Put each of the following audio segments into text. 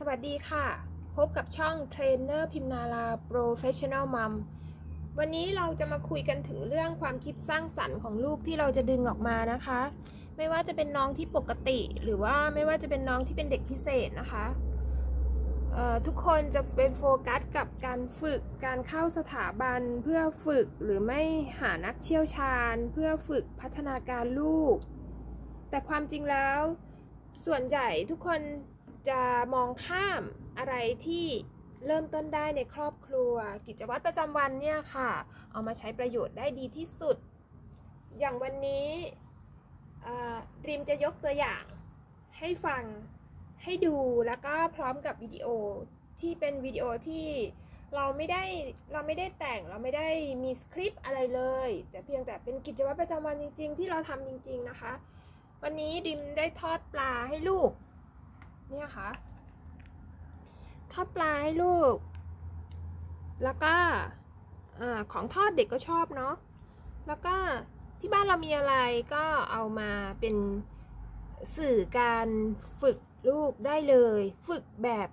สวัสดีค่ะ พบกับช่องเทรนเนอร์พิมนารา Professional Mom วันนี้เราจะมาคุยกันถึงเรื่องความคิดสร้างสรรค์ของลูกที่เราจะดึงออกมานะคะ ไม่ว่าจะเป็นน้องที่ปกติ หรือว่าไม่ว่าจะเป็นน้องที่เป็นเด็กพิเศษนะคะ ทุกคนจะเป็นโฟกัสกับการฝึกการเข้าสถาบันเพื่อฝึกหรือไปหานักเชี่ยวชาญ เพื่อฝึกพัฒนาการลูก แต่ความจริงแล้ว ส่วนใหญ่ทุกคน จะมองข้ามอะไรที่เริ่มต้นได้ในครอบครัว กิจวัตรประจำวันเนี่ยค่ะ เอามาใช้ประโยชน์ได้ดีที่สุด อย่างวันนี้ริมจะยกตัวอย่างให้ฟังให้ดูแล้วก็พร้อมกับวิดีโอที่เป็นวิดีโอที่เราไม่ได้เราไม่ได้แต่งเราไม่ได้มีสคริปต์อะไรเลย แต่เพียงแต่เป็นกิจวัตรประจำวันจริง ๆ ที่เราทำจริง ๆนะคะ วันนี้ดิมได้ทอดปลาให้ลูก เนี่ยค่ะทอดปลาให้ลูก แล้วก็อของทอดเด็กก็ชอบเนาะ แล้วก็ที่บ้านเรามีอะไรก็เอามาเป็นสื่อการฝึกลูกได้เลย ฝึกแบบ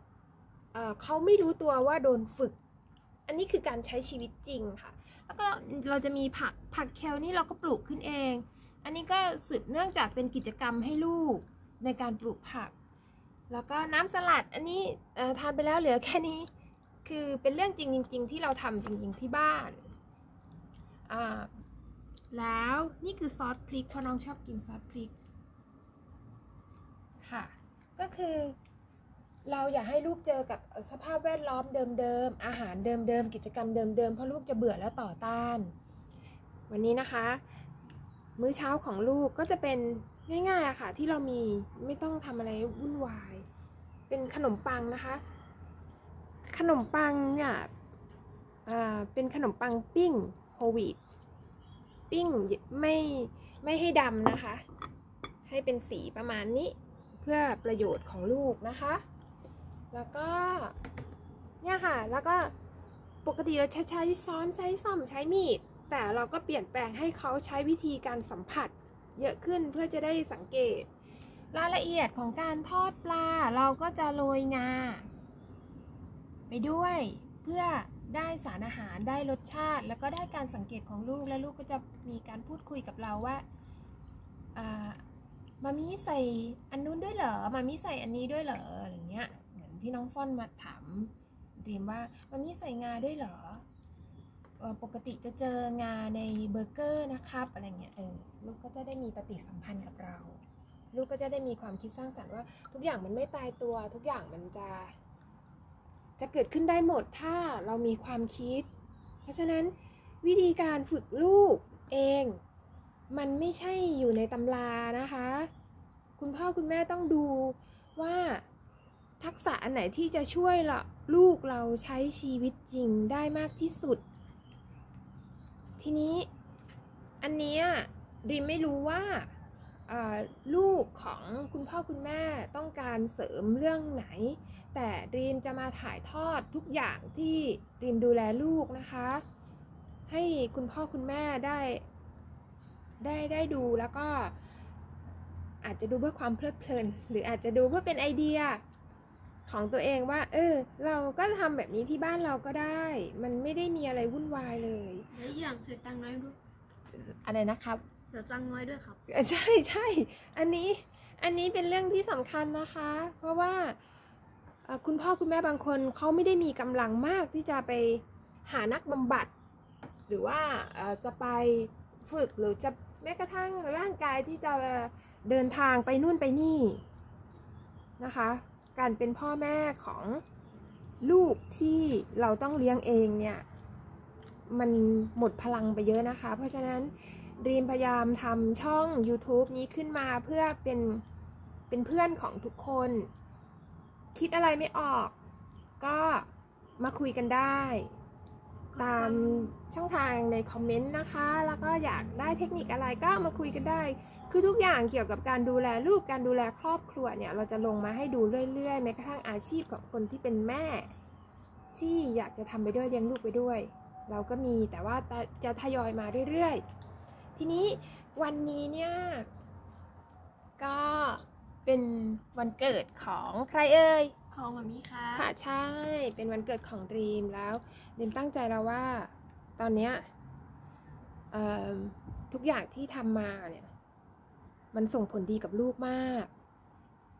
เเขาไม่รู้ตัวว่าโดนฝึก อันนี้คือการใช้ชีวิตจริงค่ะ แล้วก็เราจะมีผักผักเคลนี่เราก็ปลูกขึ้นเอง อันนี้ก็สืบเนื่องจากเป็นกิจกรรมให้ลูกในการปลูกผัก แล้วก็น้ำสลัดอันนี้ทานไปแล้วเหลือแค่นี้ คือเป็นเรื่องจริงจริงๆที่เราทำจริง ๆ ที่บ้าน แล้วนี่คือซอสพริกเพราะน้องชอบกินซอสพริก ค่ะ ก็คือเราอยากให้ลูกเจอกับสภาพแวดล้อมเดิมๆ อาหารเดิมๆ กิจกรรมเดิมๆ เพราะลูกจะเบื่อและต่อต้าน วันนี้นะคะ มื้อเช้าของลูกก็จะเป็นง่ายๆค่ะ ที่เรามีไม่ต้องทำอะไรวุ่นวาย เป็นขนมปังนะคะ ขนมปังเนี่ยเป็นขนมปังปิ้งโฮวีตปิ้งไม่ไม่ให้ดำนะคะ ให้เป็นสีประมาณนี้เพื่อประโยชน์ของลูกนะคะ แล้วก็เนี่ยค่ะ แล้วก็ปกติเราใช้ใช้ช้อนใช้ซ่อมใช้มีด แต่เราก็เปลี่ยนแปลงให้เขาใช้วิธีการสัมผัสเยอะขึ้นเพื่อจะได้สังเกต รายละเอียดของการทอดปลาเราก็จะโรยงา ไปด้วยเพื่อได้สารอาหารได้รสชาติ แล้วก็ได้การสังเกตของลูกและลูกก็จะมีการพูดคุยกับเราว่ามามีใส่อันนู้นด้วยเหรอมามีใส่อันนี้ด้วยเหรออะไรเงี้ยเหมือนที่น้องฟอนมาถามเรียมว่ามามีใส่งาด้วยเหรอปกติจะเจองาในเบอร์เกอร์นะครับอะไรเงี้ยเออลูกก็จะได้มีปฏิสัมพันธ์กับเรา ลูกก็จะได้มีความคิดสร้างสรรค์ว่า ทุกอย่างมันไม่ตายตัว ทุกอย่างมันจะ จะเกิดขึ้นได้หมดถ้าเรามีความคิด เพราะฉะนั้นวิธีการฝึกลูกเอง มันไม่ใช่อยู่ในตำรานะคะ คุณพ่อคุณแม่ต้องดูว่าทักษะอันไหนที่จะช่วยละลูกเราใช้ชีวิตจริงได้มากที่สุด ทีนี้อันนี้ดิมไม่รู้ว่า ลูกของคุณพ่อคุณแม่ต้องการเสริมเรื่องไหน แต่ดีมจะมาถ่ายทอดทุกอย่างที่ดีมดูแลลูกนะคะ ให้คุณพ่อคุณแม่ได้ได้ได้ดูแล้วก็อาจจะดูเพื่อความเพลิดเพลิน หรืออาจจะดูเพื่อเป็นไอเดียของตัวเองว่า เออ เราก็ทำแบบนี้ที่บ้านเราก็ได้ มันไม่ได้มีอะไรวุ่นวายเลย และอย่างเสียตังค์น้อยด้วยอะไรนะครับ สียตังน้อยด้วยครับ ใช่ใช่ อันนี้ อันนี้เป็นเรื่องที่สำคัญนะคะ เพราะว่าคุณพ่อคุณแม่บางคนเขาไม่ได้มีกำลังมากที่จะไปหานักบำบัด หรือว่าจะไปฝึกหรือจะแม้กระทั่งร่างกายที่จะเดินทางไปนู่นไปนี่นะคะ การเป็นพ่อแม่ของลูกที่เราต้องเลี้ยงเองเนี่ย มันหมดพลังไปเยอะนะคะ เพราะฉะนั้น รีมพยายามทำช่อง YouTube นี้ขึ้นมาเพื่อเป็นเป็นเพื่อนของทุกคน คิดอะไรไม่ออก ก็มาคุยกันได้ ตามช่องทางในคอมเมนต์นะคะ แล้วก็อยากได้เทคนิคอะไรก็มาคุยกันได้ คือทุกอย่างเกี่ยวกับการดูแลลูกการดูแลครอบครัวเนี่ย เราจะลงมาให้ดูเรื่อยๆแม้กระทั่งอาชีพของคนที่เป็นแม่ ที่อยากจะทำไปด้วยเลี้ยงลูกไปด้วย เราก็มีแต่ว่าจะทยอยมาเรื่อยๆ ทีนี้วันนี้เนี่ยก็เป็นวันเกิดของใครเอ่ย ของมามีครับค่ะใช่ เป็นวันเกิดของดรีมแล้วดรีมตั้งใจแล้วว่าตอนเนี้ยเอิ่มทุกอย่างที่ทำมาเนี่ยมันส่งผลดีกับลูกมาก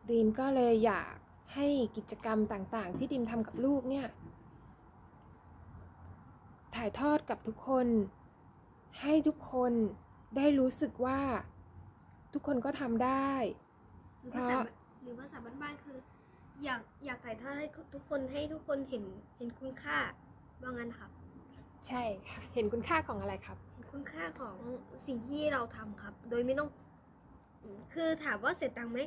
ดรีมก็เลยอยากให้กิจกรรมต่างๆ ที่ดรีมทำกับลูกเนี่ยถ่ายทอดกับทุกคนให้ทุกคน ได้รู้สึกว่าทุกคนก็ทำได้หรือภาษาหรือภาษาบ้านๆคือ อยากอยากถ่ายทอดให้ทุกคนให้ทุกคนเห็นเห็นคุณค่าว่างั้นครับ ใช่ค่ะเห็นคุณค่าของอะไรครับ เห็นคุณค่าของสิ่งที่เราทำครับ โดยไม่ต้องอืมคือถามว่าเสียตังค์ไหม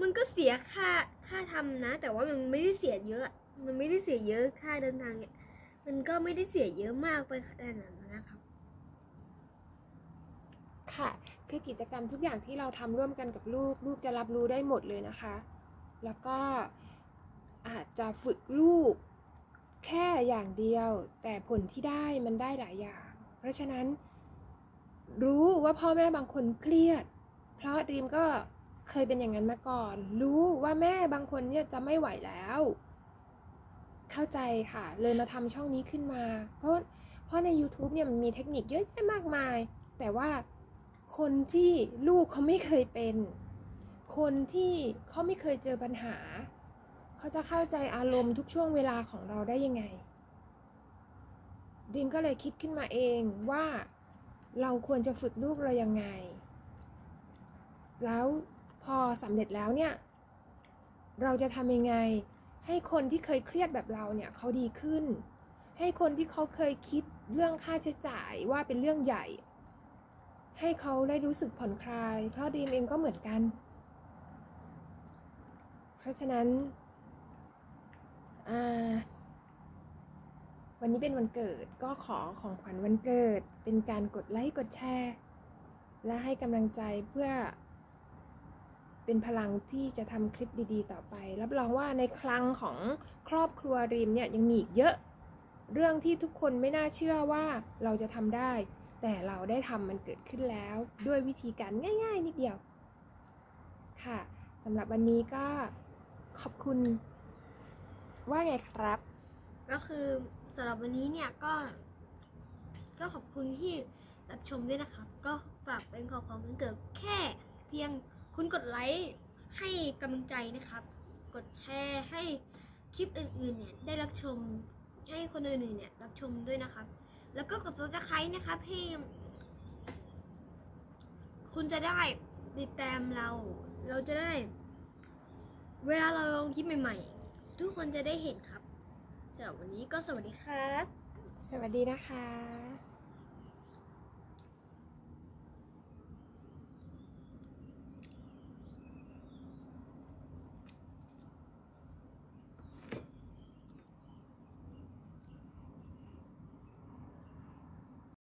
มันก็เสียค่าค่าทำนะ แต่ว่ามันไม่ได้เสียเยอะ มันไม่ได้เสียเยอะค่าเดินทางเนี่ยมันก็ไม่ได้เสียเยอะมากไปขนาดนั้นนะครับ ค่ะ คือกิจกรรมทุกอย่างที่เราทำร่วมกันกับลูก ลูกจะรับรู้ได้หมดเลยนะคะ แล้วก็อาจจะฝึกลูกแค่อย่างเดียว แต่ผลที่ได้มันได้หลายอย่าง เพราะฉะนั้นรู้ว่าพ่อแม่บางคนเครียด เพราะดรีมก็เคยเป็นอย่างนั้นมาก่อน รู้ว่าแม่บางคนเนี่ยจะไม่ไหวแล้ว เข้าใจค่ะ เลยมาทำช่องนี้ขึ้นมา เพราะเพราะใน YouTube เนี่ยมันมีเทคนิคเยอะแยะมากมาย แต่ว่า คนที่ลูกเขาไม่เคยเป็น คนที่เขาไม่เคยเจอปัญหา เขาจะเข้าใจอารมณ์ทุกช่วงเวลาของเราได้ยังไง ดินก็เลยคิดขึ้นมาเองว่าเราควรจะฝึกลูกเรายังไง แล้วพอสำเร็จแล้วเนี่ย เราจะทำยังไง ให้คนที่เคยเครียดแบบเราเนี่ยเขาดีขึ้น ให้คนที่เขาเคยคิดเรื่องค่าใช้จ่ายว่าเป็นเรื่องใหญ่ ให้เขาได้รู้สึกผ่อนคลาย เพราะดีมเองก็เหมือนกัน เพราะฉะนั้นวันนี้เป็นวันเกิดก็ขอของขวัญวันเกิด เป็นการกดไลค์กดแชร์ และให้กำลังใจเพื่อ เป็นพลังที่จะทำคลิปดีๆ ต่อไป รับรองว่าในคลังของครอบครัวรีมเนี่ยยังมีอีกเยอะ เรื่องที่ทุกคนไม่น่าเชื่อว่าเราจะทำได้ แต่เราได้ทำมันเกิดขึ้นแล้วด้วยวิธีการง่ายๆ นิดเดียวค่ะสำหรับวันนี้ก็ขอบคุณ ว่าไงครับ ก็คือสำหรับวันนี้เนี่ยก็ ก็ขอบคุณที่รับชมด้วยนะครับ ก็ฝากเป็นของของวันเกิดแค่ เพียงคุณกดไลค์ให้กำลังใจนะครับ กดแชร์ให้คลิปอื่นๆเนี่ยได้รับชมให้คนอื่นๆเนี่ยรับชมด้วยนะครับ แล้วก็กด subscribe นะครับให้คุณจะได้ติดตามเรา เราจะได้ เวลาเราลงคลิปใหม่ๆ ทุกคนจะได้เห็นครับสำหรับวันนี้ก็สวัสดีครับ สวัสดีนะคะ